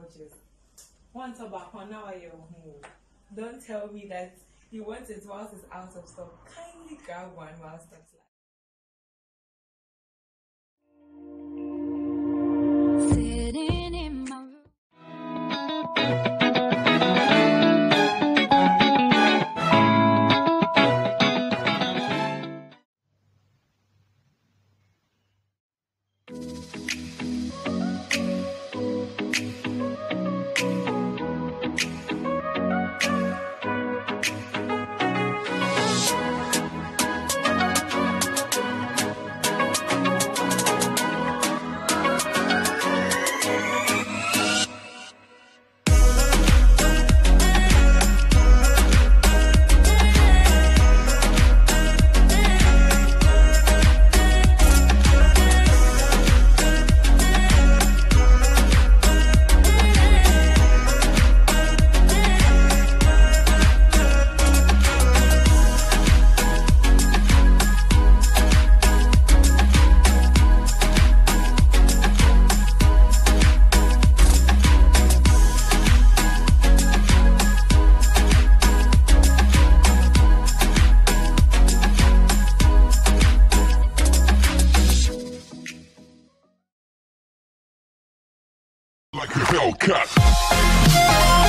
gorgeous. One about now I. Don't tell me that you want it whilst it's out of stock. Kindly grab one whilst it's Sitting like a Hellcat.